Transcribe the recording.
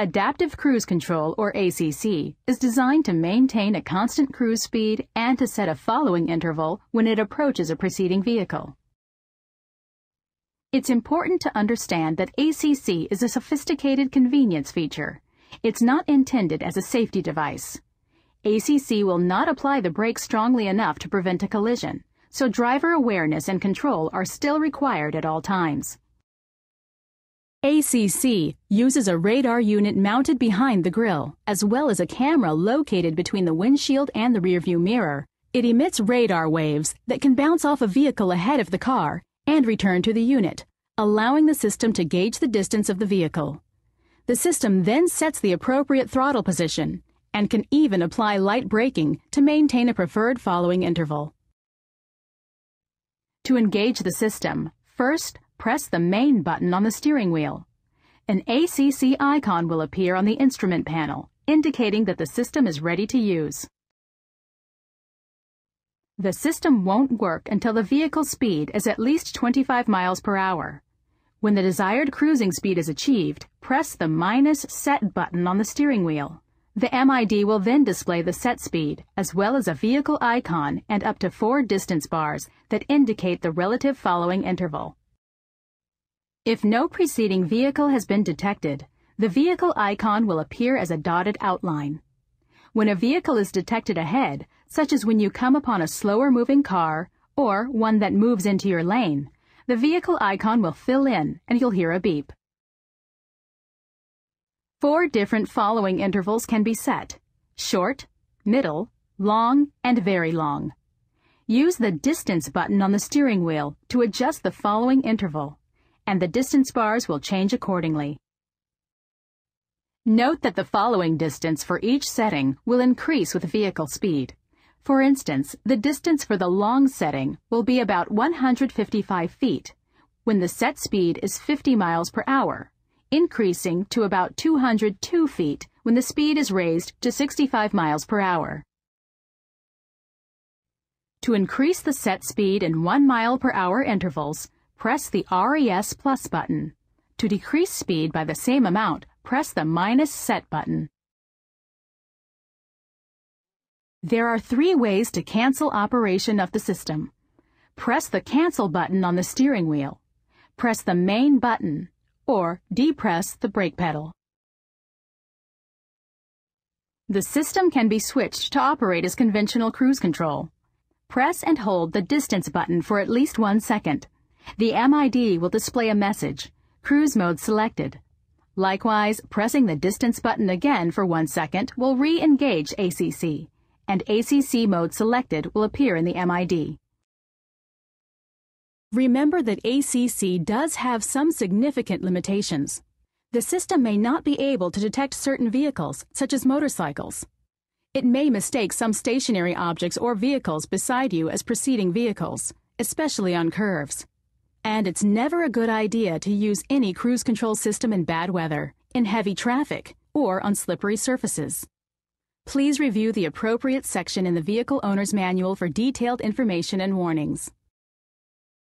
Adaptive Cruise Control, or ACC, is designed to maintain a constant cruise speed and to set a following interval when it approaches a preceding vehicle. It's important to understand that ACC is a sophisticated convenience feature. It's not intended as a safety device. ACC will not apply the brake strongly enough to prevent a collision, so driver awareness and control are still required at all times. ACC uses a radar unit mounted behind the grille, as well as a camera located between the windshield and the rearview mirror. It emits radar waves that can bounce off a vehicle ahead of the car and return to the unit, allowing the system to gauge the distance of the vehicle. The system then sets the appropriate throttle position and can even apply light braking to maintain a preferred following interval. To engage the system, first press the main button on the steering wheel. An ACC icon will appear on the instrument panel, indicating that the system is ready to use. The system won't work until the vehicle speed is at least 25 miles per hour. When the desired cruising speed is achieved, press the minus set button on the steering wheel. The MID will then display the set speed, as well as a vehicle icon and up to four distance bars that indicate the relative following interval. If no preceding vehicle has been detected, the vehicle icon will appear as a dotted outline. When a vehicle is detected ahead, such as when you come upon a slower moving car or one that moves into your lane, the vehicle icon will fill in and you'll hear a beep. Four different following intervals can be set, short, middle, long, and very long. Use the distance button on the steering wheel to adjust the following interval and the distance bars will change accordingly. Note that the following distance for each setting will increase with vehicle speed. For instance, the distance for the long setting will be about 155 feet when the set speed is 50 miles per hour, increasing to about 202 feet when the speed is raised to 65 miles per hour. To increase the set speed in 1 mile per hour intervals, press the RES plus button. To decrease speed by the same amount, press the minus set button. There are three ways to cancel operation of the system. Press the cancel button on the steering wheel. Press the main button or depress the brake pedal. The system can be switched to operate as conventional cruise control. Press and hold the distance button for at least one second. The MID will display a message, Cruise Mode Selected. Likewise, pressing the distance button again for one second will re-engage ACC, and ACC Mode Selected will appear in the MID. Remember that ACC does have some significant limitations. The system may not be able to detect certain vehicles, such as motorcycles. It may mistake some stationary objects or vehicles beside you as preceding vehicles, especially on curves. And it's never a good idea to use any cruise control system in bad weather, in heavy traffic, or on slippery surfaces. Please review the appropriate section in the Vehicle Owner's Manual for detailed information and warnings.